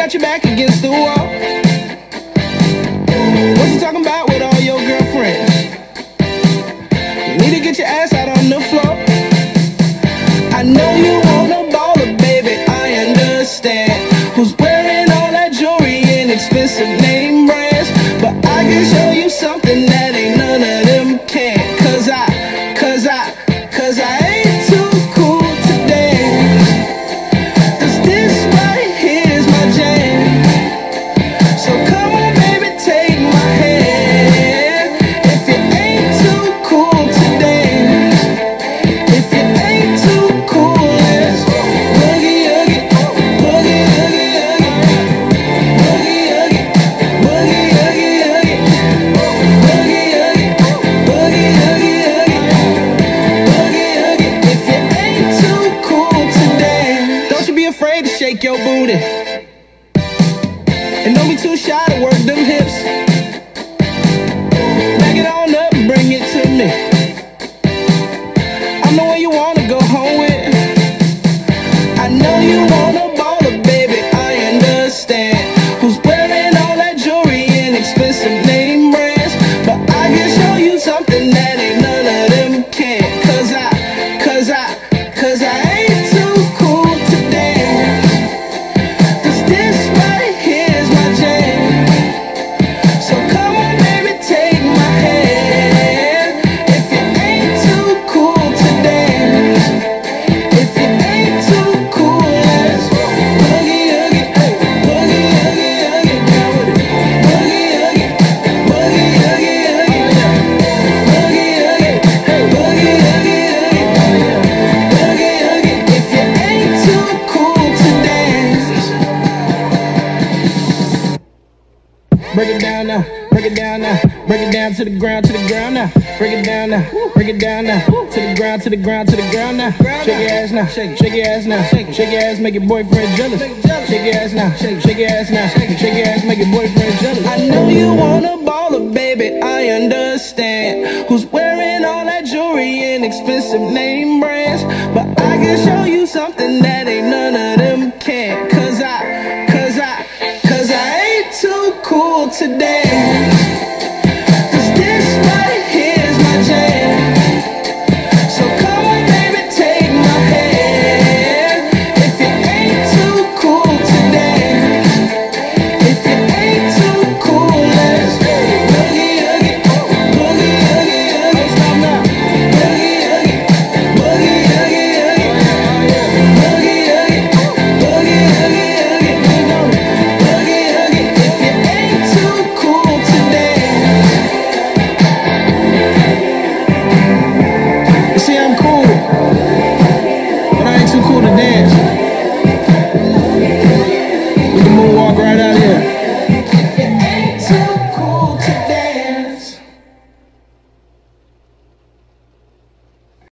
got your back against the wall. What you talking about with all your girlfriends? You need to get your ass out on the floor. I know you shake your booty. And don't be too shy to work them hips. Back it on up and bring it to me. I'm the one you wanna go home with. I know you want a baller, baby, I understand. Who's wearing all that jewelry and expensive name brands? But I can show you something that ain't none of them can. Cause I, cause I, cause I Break it down now, break it down now, break it down to the ground, to the ground now. Break it down now, break it down now, to the ground, to the ground, to the ground now. Shake your ass now, shake, your ass now, shake, your ass, make your boyfriend jealous. Shake your ass now, shake, your ass now, shake your ass, make your boyfriend jealous. I know you want a baller, baby, I understand. Who's wearing all that jewelry and expensive name brands? But I can show you something that change